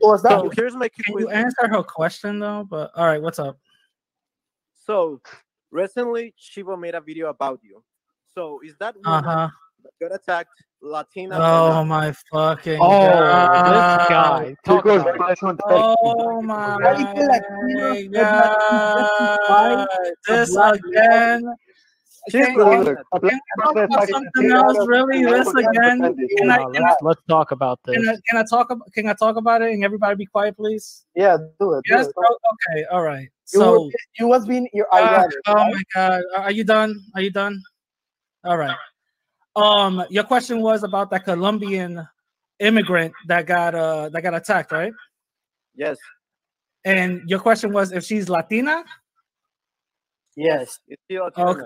was that? So here's my Can you answer her question though? But all right, what's up? So recently, Shiva made a video about you. So is that uh-huh. got attacked Latina? Oh not? my fucking Oh, god! this guy. Talk Because about it. that's what- Oh my Why you feel like you know, god! This black again. She's Can- can- can talk about something else? Really, this again? Can I, can I, let's, let's talk about this. can I, can I talk? ab- Can I talk about it? And everybody be quiet, please. Yeah, do it. do Yes. it. Oh, okay. All right. You, So. was, you was being your Uh, ironic. oh right? my god. Are are you done? Are you done? All right. Um, your question was about that Colombian immigrant that got uh that got attacked, right? Yes. And your question was if she's Latina? Yes. Is she Latina? Okay.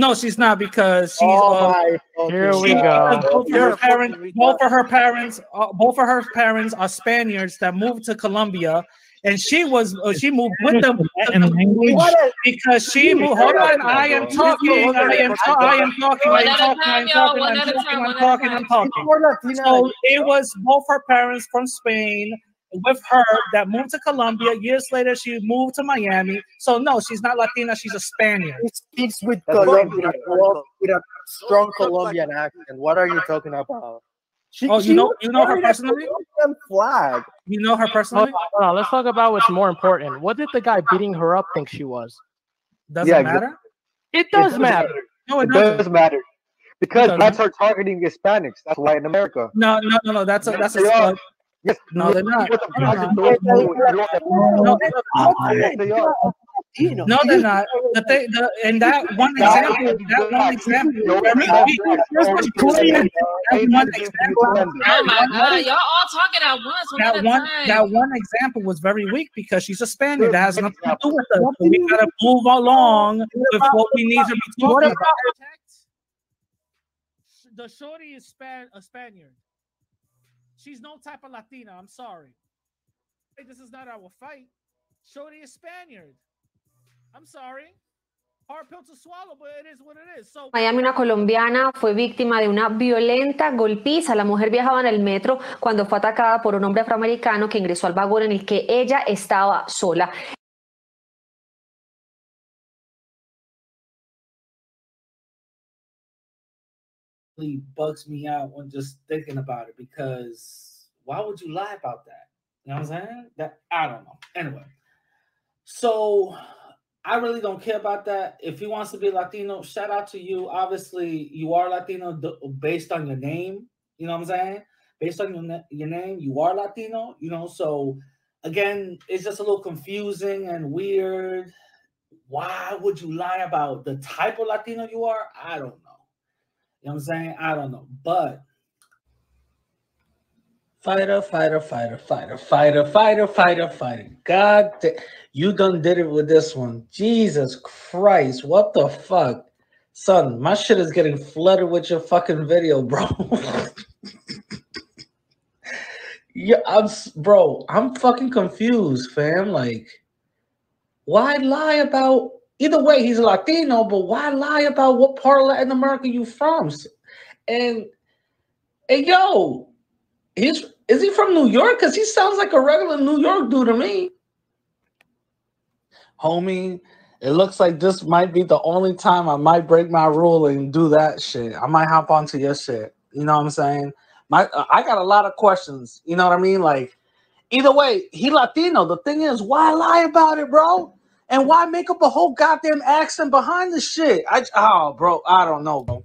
No, she's not because she's Oh uh, my. Here we she- go. Both of her parents, both of her parents, uh, both of her parents are Spaniards that moved to Colombia, and she was uh, she moved with them to Colombia What a- because she moved. Hold on, I am talking. I am, ta- I am talking. I am talking. I am talking. I'm talking. I'm one at a talking. I'm talking. More Latina So it was both her parents from Spain with her that moved to Colombia. Years later, she moved to Miami. So no, she's not Latina. She's a Spaniard. He speaks with That's Colombian, with a strong Colombian accent. What are you talking about? She, Oh, you know- you know her wearing personally? Flag. You know her Hold personally? on, hold on, let's talk about what's more important. What did the guy beating her up think she was? Doesn't Yeah, matter. It does does matter. No, it It doesn't. does matter because doesn't. blacks are targeting Hispanics. That's why in America. No, no, no, no. That's a that's a. They uh, Yes, No, they're not. No, blacks no, are doing, no, they are. not. The thing, the, and that one example, that one example. That one example, Oh my god, y'all all talking at once. That one, that one example was very weak because she's a Spaniard. That has nothing to do with us. So we gotta move along with what we need to be talking about. The shorty is Span- a Spaniard. She's no type of Latina. I'm sorry. This is not our fight. Shorty is Spaniard. I'm sorry. Hard pill to swallow, but it is what it is. So Miami, una colombiana fue víctima de una violenta golpiza. La mujer viajaba en el metro cuando fue atacada por un hombre afroamericano que ingresó al vagón en el que ella estaba sola. Really bugs me out when just thinking about it because why would you lie about that? You know what I'm saying? That I don't know. Anyway, so I really don't care about that. If he wants to be Latino, shout out to you. Obviously, you are Latino based on your name. You know what I'm saying? Based on your your name, you are Latino. You know, so again, it's just a little confusing and weird. Why would you lie about the type of Latino you are? I don't know. You know what I'm saying? I don't know. But fighter, fighter, fighter, fighter, fighter, fighter, fighter, fighter. God, you done did it with this one. Jesus Christ, what the fuck? Son, my shit is getting flooded with your fucking video, bro. yeah, I'm bro, I'm fucking confused, fam. Like, why lie about either way he's Latino, but why lie about what part of Latin America you from? And hey yo, he's is he from New York? Because he sounds like a regular New York dude to me. Homie, it looks like this might be the only time I might break my rule and do that shit. I might hop onto your shit. You know what I'm saying? My I got a lot of questions. You know what I mean? Like, either way, he Latino. The thing is, why lie about it, bro? And why make up a whole goddamn accent behind the shit? I oh, bro, I don't know, bro.